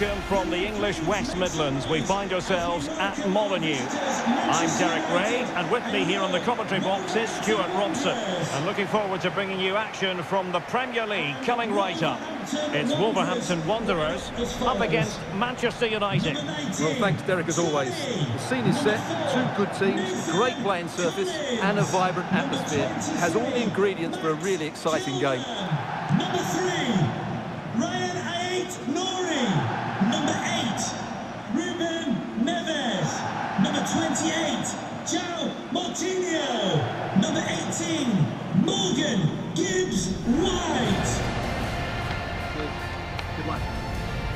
welcome from the English West Midlands. We find ourselves at Molineux. I'm Derek Ray, and with me here on the commentary box is Stuart Robson. I'm looking forward to bringing you action from the Premier League coming right up. It's Wolverhampton Wanderers up against Manchester United. Well, thanks, Derek, as always. The scene is set, two good teams, great playing surface, and a vibrant atmosphere. It has all the ingredients for a really exciting game. Number three, Ryan Ait Nouri. Number eight, Ruben Neves. Number 28, Joao Moutinho. Number 18, Morgan Gibbs White. Good.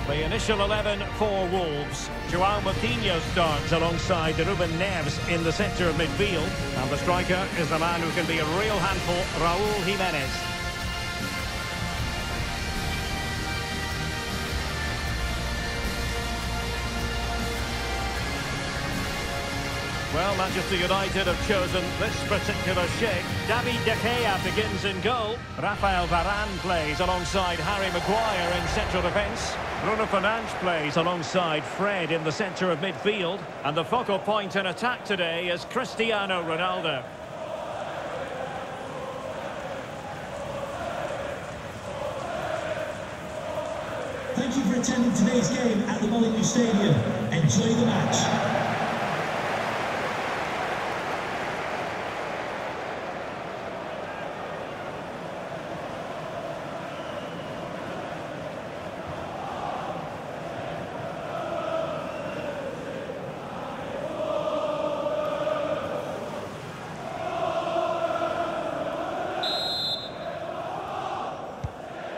The initial 11 for Wolves. Joao Moutinho starts alongside Ruben Neves in the centre of midfield. And the striker is the man who can be a real handful, Raul Jimenez. Well, Manchester United have chosen this particular shape. David De Gea begins in goal. Rafael Varane plays alongside Harry Maguire in central defence. Bruno Fernandes plays alongside Fred in the centre of midfield. And the focal point in attack today is Cristiano Ronaldo. Thank you for attending today's game at the Molineux Stadium. Enjoy the match.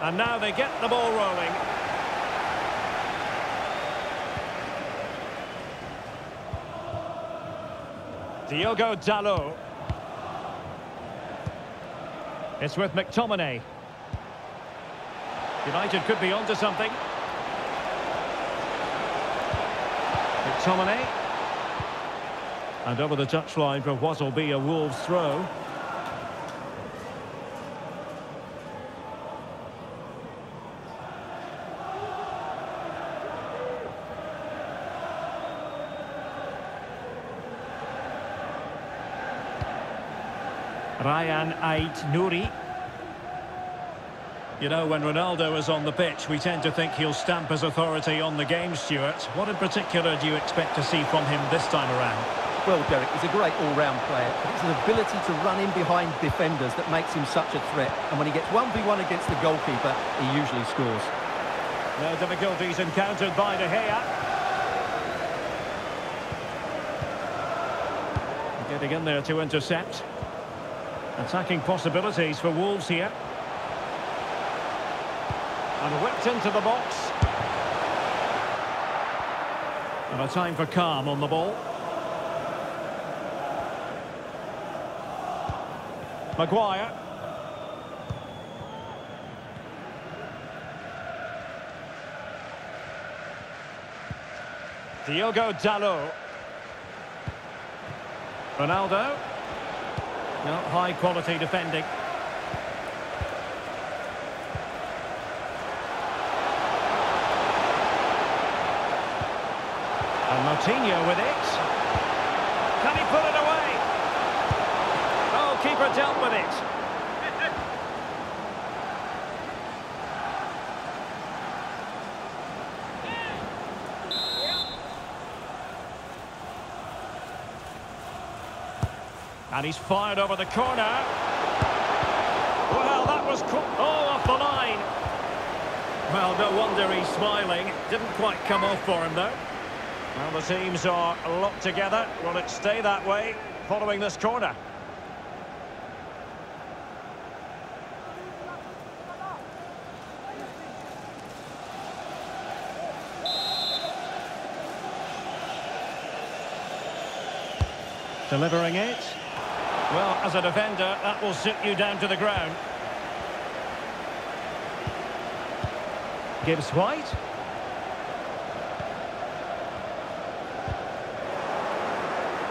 And now they get the ball rolling. Diogo Dalot. It's with McTominay. United could be onto something. McTominay. And over the touchline for what will be a Wolves throw. Ryan Ait Nouri. You know, when Ronaldo is on the pitch, we tend to think he'll stamp his authority on the game, Stuart. What in particular do you expect to see from him this time around? Well, Derek, he's a great all-round player. But it's his ability to run in behind defenders that makes him such a threat. And when he gets 1v1 against the goalkeeper, he usually scores. No difficulties encountered by De Gea. Getting in there to intercept. Attacking possibilities for Wolves here. And whipped into the box. And a time for calm on the ball. Maguire. Diogo Dalot. Ronaldo. No, high quality defending. And Moutinho with it. Can he put it away? Oh, keeper dealt with it. And he's fired over the corner. Well, that was... Oh, off the line. Well, no wonder he's smiling. Didn't quite come off for him, though. Well, the teams are locked together. Will it stay that way following this corner? Delivering it. Well, as a defender, that will sit you down to the ground. Gibbs White.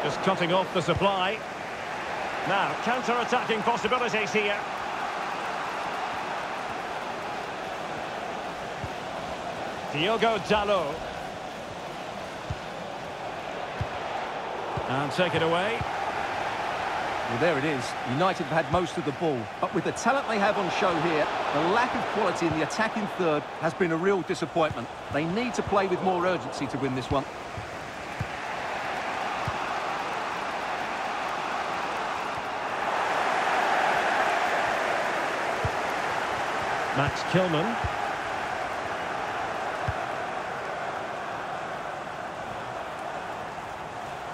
Just cutting off the supply. Now, counter-attacking possibilities here. Diogo Dalot. And take it away. Well, there it is. United have had most of the ball, but with the talent they have on show here, the lack of quality in the attacking third has been a real disappointment. They need to play with more urgency to win this one. Max Kilman.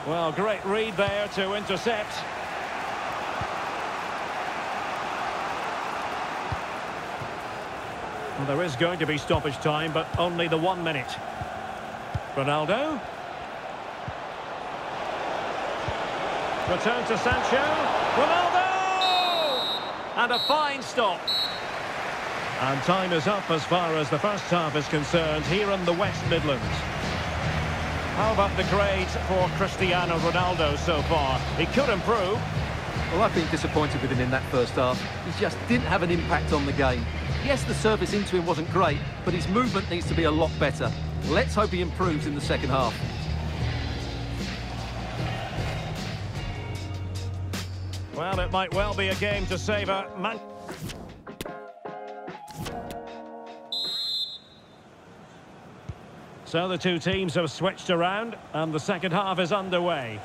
Well, great read there to intercept. There is going to be stoppage time, but only the one minute. Ronaldo. Return to Sancho. Ronaldo! And a fine stop. And time is up as far as the first half is concerned here in the West Midlands. How about the grades for Cristiano Ronaldo so far? He could improve. Well, I've been disappointed with him in that first half. He just didn't have an impact on the game. Yes, the service into him wasn't great, but his movement needs to be a lot better. Let's hope he improves in the second half. Well, it might well be a game to savour. Man so the two teams have switched around, and the second half is underway.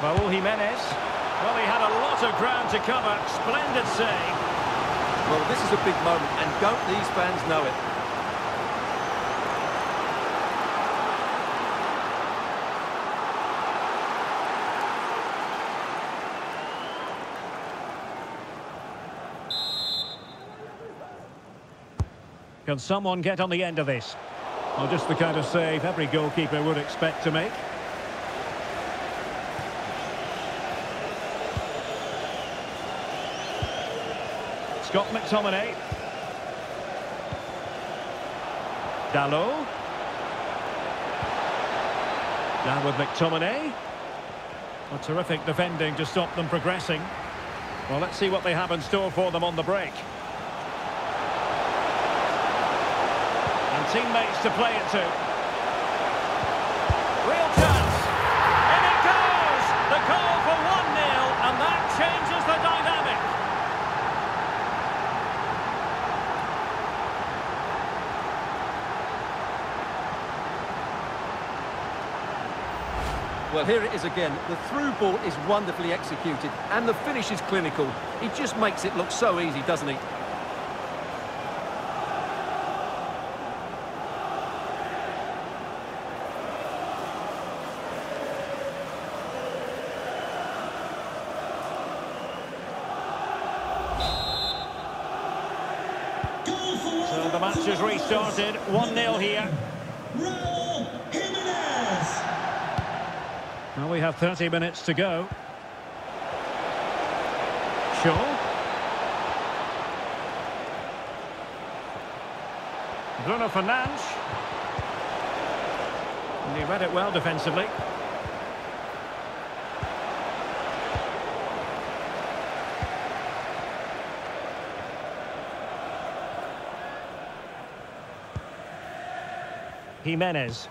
Raul Jimenez. Well, he had a lot of ground to cover. Splendid save. Well, this is a big moment, and don't these fans know it? Can someone get on the end of this? Well, just the kind of save every goalkeeper would expect to make. Scott McTominay. Dalot. Down with McTominay. A terrific defending to stop them progressing. Well, let's see what they have in store for them on the break. And teammates to play it to. Real chance. In it goes! The goal for 1-0, and that changes the dynamic. Well, here it is again. The through ball is wonderfully executed, and the finish is clinical. He just makes it look so easy, doesn't he? So the match is restarted. 1-0 here. Raul Jimenez. Well, we have 30 minutes to go. Shaw. Bruno Fernandes. And he read it well defensively. Jimenez.